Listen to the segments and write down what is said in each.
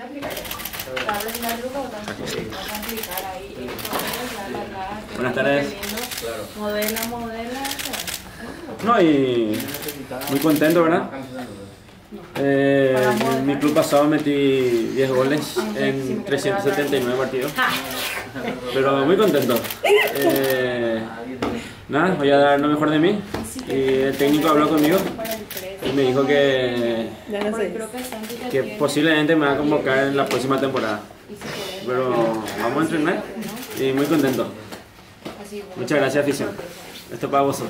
vas a ahí. Buenas tardes. Modela, modela. No, y muy contento, ¿verdad? Eh, en mi club pasado metí 10 goles en 379 partidos. Pero muy contento. Eh, nada, voy a dar lo mejor de mí. Y el técnico habló conmigo. Y me dijo que, que posiblemente me va a convocar en la próxima temporada. Pero vamos a entrenar y muy contento. Muchas gracias, afición. Esto es para vos.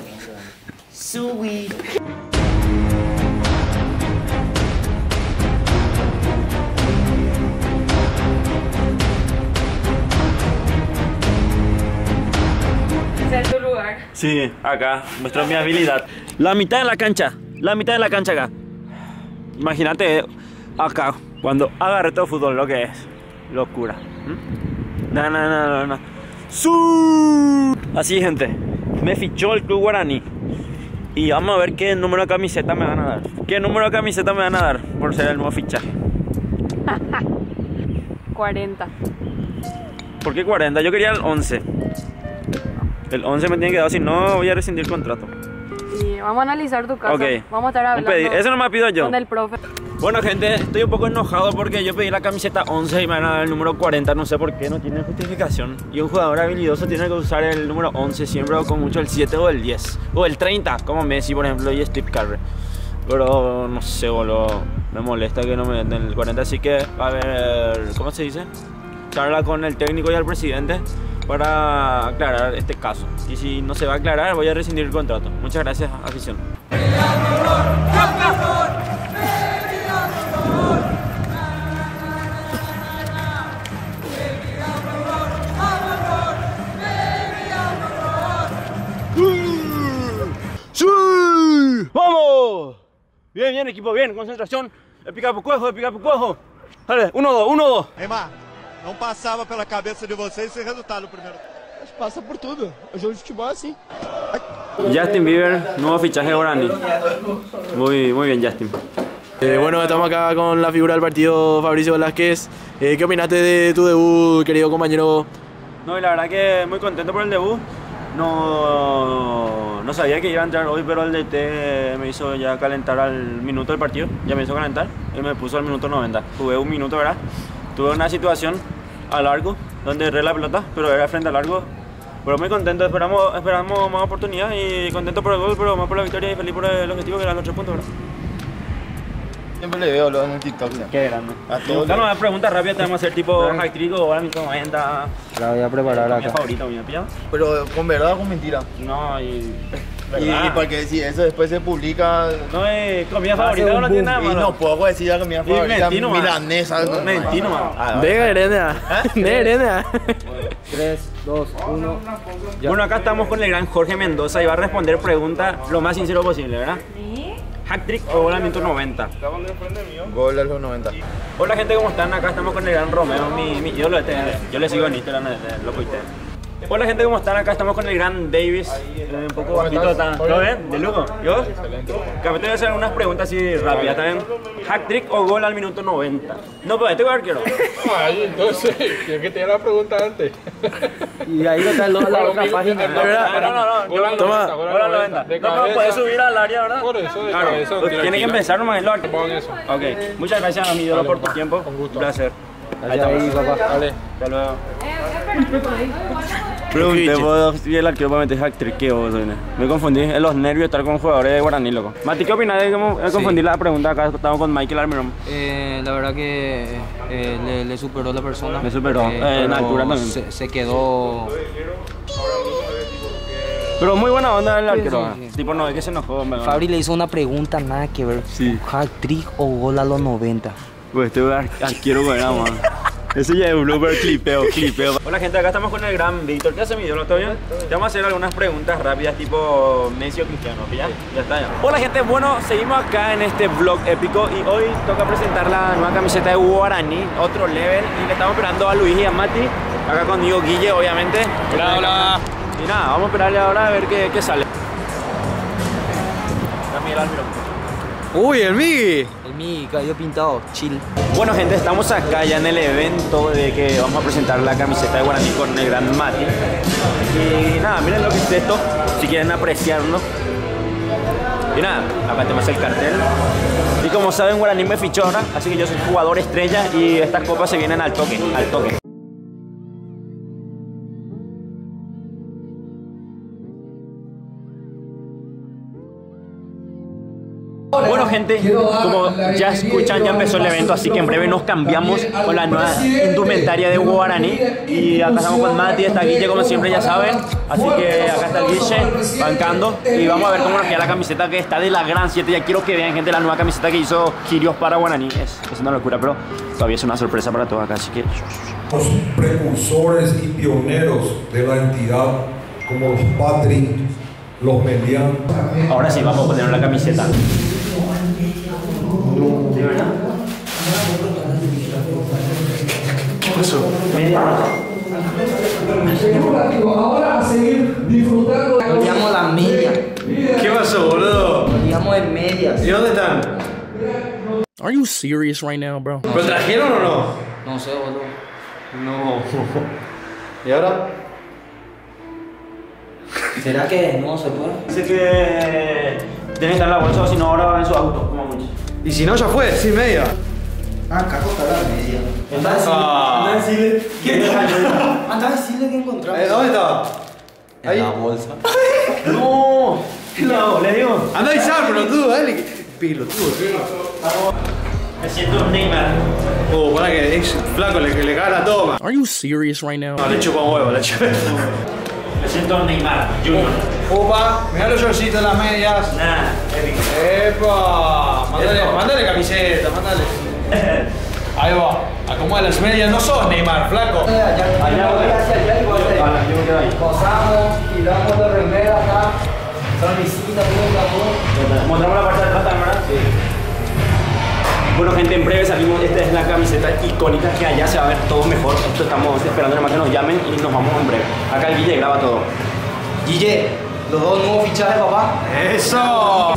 Ese es tu lugar. Sí, acá, muestro mi habilidad. La mitad de la cancha, la mitad de la cancha acá. Imagínate acá, cuando agarre todo fútbol, lo que es. Locura. ¿Mm? No, no, no, no. Así, gente, me fichó el Club Guaraní. Y vamos a ver qué número de camiseta me van a dar. ¿Qué número de camiseta me van a dar por ser el nuevo fichaje? 40. ¿Por qué 40? Yo quería el 11. El 11 me tiene que dar, si no voy a rescindir contrato. Vamos a analizar tu caso. Ok. Vamos a estar hablando. Eso no me pido yo. con el profe. Bueno gente, estoy un poco enojado porque yo pedí la camiseta 11 y me van a dar el número 40, no sé por qué, no tiene justificación. Y un jugador habilidoso tiene que usar el número 11 siempre o con mucho el 7 o el 10. O el 30, como Messi por ejemplo y Steve Curry. Pero no sé, boludo, me molesta que no me den el 40, así que a haber, ¿cómo se dice? Charla con el técnico y el presidente para aclarar este caso. Y si no se va a aclarar, voy a rescindir el contrato. Muchas gracias, afición. ¡Sí! ¡Vamos! Bien, bien, equipo, bien, concentración. Pro cojo, é picar pro cojo. Dale, 1, 2, 1, 2. Neymar, não passava pela cabeça de vocês esse resultado no primeiro tempo. Passa por tudo. O jogo de futebol é assim. Justin Bieber, nuevo fichaje Guarani. Muy, muy bien, Justin. Eh, bueno, estamos acá con la figura del partido, Fabricio Velázquez. Eh, ¿Qué opinaste de tu debut, querido compañero? No, y la verdad que muy contento por el debut. No, no sabía que iba a entrar hoy, pero el DT me hizo ya calentar al minuto del partido. Ya me hizo calentar y me puso al minuto 90. Jugué un minuto, ¿verdad? Tuve una situación a largo donde erré la pelota, pero era frente a largo. Pero muy contento, esperamos, esperamos más oportunidad y contento por el gol, pero más por la victoria y feliz por el objetivo que eran los tres puntos, ¿verdad? Siempre le veo lo en el TikTok. ¿no? Qué grande. A todos Dame una pregunta rápida, te vamos a hacer tipo hack trick o ahora mismo 90. La voy a preparar Mi favorito, mi pillado. Pero con verdad o con mentira. No, y. Y, y porque si eso después se publica. No es comida favorita, no tiene nada Y malo. no puedo decir la comida Y favorita. mentí nomás. Milanesa. ¿no? Mentí nomás. Ah, Venga, Heredia. Heredia. Bueno, acá estamos con el gran Jorge Mendoza y va a responder preguntas lo más sincero posible, ¿verdad? Hack trick o volamiento 90. Gol a los 90. Hola gente, ¿cómo están? Acá estamos con el gran Romeo, mi, mi ídolo de TN. Yo le sigo en Instagram, eh, eh, lo tuiteo. Hola gente, ¿cómo están? Acá estamos con el gran Davis, eh, un poco bajito, está. ¿Todo bien? ¿De lujo? ¿Yo? Acá te voy a hacer unas preguntas así rápidas, ¿está bien? Hack trick o gol al minuto 90. No, pues este arquero. Ay, entonces, tienes que tener la pregunta antes. Y ahí está la, la otra página. No, no, no, no. Gol al Toma. 90, gol al Gol al 90. 90. De No, no, puedes subir al área, ¿verdad? Por eso, de Claro, cabeza, pues tiro tiene que empezar nomás el arco. Pon eso. Ok, muchas gracias a mi ídolo por tu tiempo. Un placer. Ahí está. Dale. Hasta luego. Pregunté si el meter hack trick, ¿qué vos, oye? Me confundí en los nervios de estar con jugadores de Guaraní, loco. Mati, ¿qué opinas de cómo me confundí la pregunta acá? Estamos con Michael Almirón. Eh, la verdad que eh, le, le superó la persona. Le superó, eh, en altura también. Se, se quedó. Pero muy buena onda el arquero. sí, sí. Tipo, no, es que se enojó. me- Fabri le hizo una pregunta nada que ver. Sí. Hack trick o gol a los 90. Pues este ar- arquero que man. Eso ya es un blooper clipeo, clipeo. Hola gente, acá estamos con el gran Víctor. ¿Qué hace mi? ¿Todo bien? Te vamos a hacer algunas preguntas rápidas tipo Messi o Cristiano, ¿ya? Ya está ya. Hola gente, bueno, seguimos acá en este vlog épico y hoy toca presentar la nueva camiseta de Guaraní, otro level. Y le estamos esperando a Luis y a Mati. Acá conmigo Guille, obviamente. Hola, hola. Y nada, vamos a esperarle ahora a ver qué, qué sale. Miguel Almirón. Uy, el Migui. Mi cabello pintado, chill. Bueno gente, estamos acá ya en el evento de que vamos a presentar la camiseta de Guaraní con el gran Mati. Y nada, miren lo que es esto, si quieren apreciarlo. Y nada, acá tenemos el cartel. Y como saben, Guaraní me fichó ahora, así que yo soy jugador estrella y estas copas se vienen al toque, al toque. Bueno gente, como ya escuchan, ya empezó el evento, así que en breve nos cambiamos con la nueva indumentaria de Guaraní. Y acá estamos con Mati, está Guille como siempre ya saben. Así que acá está el Guille, bancando. Y vamos a ver cómo nos queda la camiseta que está de la Gran 7. Ya quiero que vean gente la nueva camiseta que hizo Kirios para Guaraní. Es, es una locura, pero todavía es una sorpresa para todos acá, así que... Los precursores y pioneros de la entidad, como los Patri, los Melián. Ahora sí, vamos a poner la camiseta. ¿De verdad? Ahora a seguir disfrutando llevamos las medias. ¿Qué pasó, boludo? Nos llevamos en medias. ¿Y dónde están? Are you serious right now, bro? ¿Lo trajeron o no? No sé, boludo. No. ¿Y ahora? ¿Será que no se puede? Dice que tiene que estar en la bolsa o si no ahora va en su auto, como mucho. Y si no, ya fue, sin media. Ah, está la media. Ah. Anda a decirle. Anda a decirle que encontramos. Eh, ¿Dónde estaba? Ahí. En la bolsa. No, no, le digo. Anda a avisar, pelotudo, dale. Pelotudo. Me siento un Neymar. Oh, para que es flaco, le, le caga la toma. Are you serious right now? No, le chupa un huevo, le chupa. Me siento un Neymar, Junior. Opa, mirá los shortcitos, las medias. Épico. ¡Epa! Mándale, mándale camiseta, mándale. Ahí va. Acomoda las medias. No sos Neymar, flaco. Allá, Allá voy. hacia allá y voy hacia allá. yo me quedo ahí. Posamos, tiramos de remera acá. Punta, punta. Mostramos la parte de atrás, ¿verdad? Sí. Bueno, gente, en breve salimos. Esta es la camiseta icónica que allá se va a ver todo mejor. Esto estamos esperando nomás que nos llamen y nos vamos en breve. Acá el Guille graba todo. Guille, los dos nuevos fichajes, papá. ¡Eso!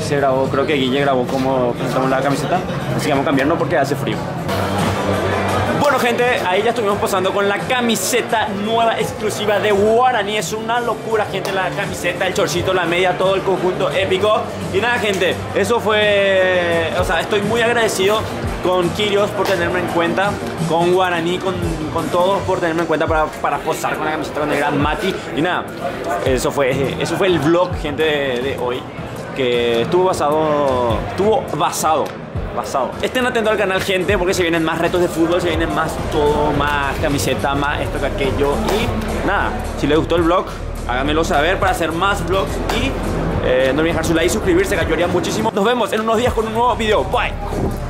Se grabó, creo que Guille grabó como presentamos la camiseta. Así que vamos a cambiarnos porque hace frío. Bueno gente, ahí ya estuvimos posando con la camiseta nueva exclusiva de Guaraní. Es una locura gente, la camiseta, el chorcito, la media, todo el conjunto épico. Y nada gente, eso fue... O sea, estoy muy agradecido con Kirios por tenerme en cuenta, con Guaraní, con, con todos por tenerme en cuenta para, para posar con la camiseta con el gran Mati. Y nada, eso fue, eso fue el vlog gente de hoy, que estuvo basado, estuvo basado basado. Estén atentos al canal, gente, porque se vienen más retos de fútbol, se vienen más todo, más camiseta, más esto que aquello. Y nada, si les gustó el vlog, háganmelo saber para hacer más vlogs. Y eh, no olviden dejar su like y suscribirse, que ayudaría muchísimo. Nos vemos en unos días con un nuevo video. Bye.